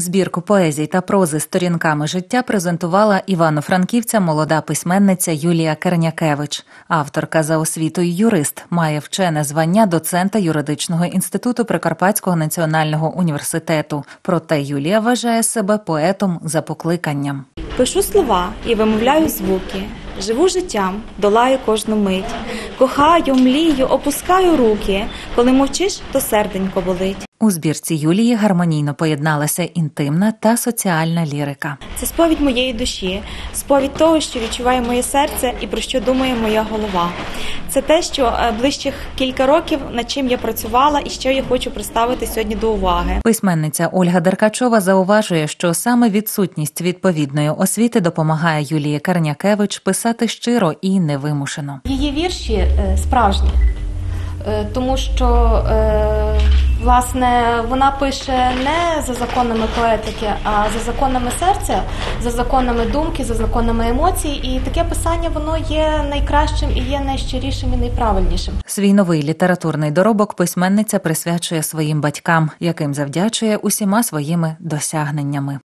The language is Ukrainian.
Збірку поезій та прози сторінками життя презентувала івано-франківця молода письменниця Юлія Кернякевич. Авторка за освітою юрист має вчене звання доцента юридичного інституту Прикарпатського національного університету. Проте Юлія вважає себе поетом за покликанням. Пишу слова і вимовляю звуки. Живу життям, долаю кожну мить. Кохаю, млію, опускаю руки. Коли мовчиш, то серденько болить. У збірці Юлії гармонійно поєдналася інтимна та соціальна лірика. Це сповідь моєї душі, сповідь того, що відчуває моє серце і про що думає моя голова. Це те, що е, ближчих кілька років над чим я працювала і що я хочу представити сьогодні до уваги. Письменниця Ольга Деркачова зауважує, що саме відсутність відповідної освіти допомагає Юлії Карнякевич писати щиро і невимушено. Її вірші е, справжні, Е, тому що власне вона пише не за законами поетики, а за законами серця, за законами думки, за законами емоцій. І таке писання воно є найкращим і є найщирішим і найправильнішим. Свій новий літературний доробок письменниця присвячує своїм батькам, яким завдячує усіма своїми досягненнями.